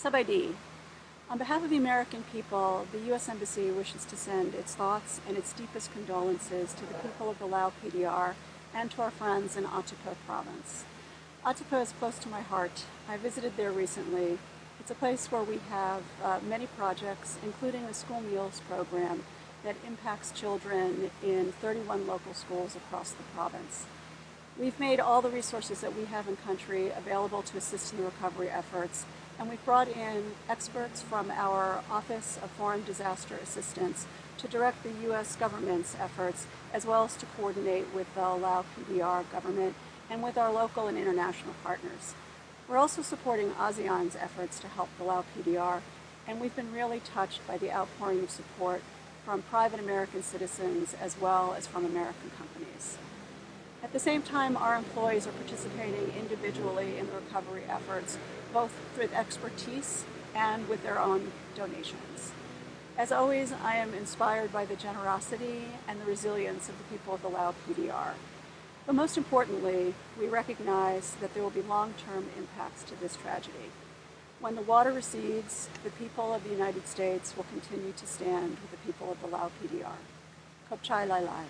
Sabaidi. On behalf of the American people, the U.S. Embassy wishes to send its thoughts and its deepest condolences to the people of the Lao PDR and to our friends in Attapeu province. Attapeu is close to my heart. I visited there recently. It's a place where we have uh, many projects, including a school meals program that impacts children in 31 local schools across the province. We've made all the resources that we have in country available to assist in the recovery efforts, and we've brought in experts from our Office of Foreign Disaster Assistance to direct the U.S. government's efforts, as well as to coordinate with the Lao PDR government and with our local and international partners. We're also supporting ASEAN's efforts to help the Lao PDR, and we've been really touched by the outpouring of support from private American citizens as well as from American companies. At the same time, our employees are participating individually in the recovery efforts, both with expertise and with their own donations. As always, I am inspired by the generosity and the resilience of the people of the Lao PDR. But most importantly, we recognize that there will be long-term impacts to this tragedy. When the water recedes, the people of the United States will continue to stand with the people of the Lao PDR. Kopchai Lai Lai.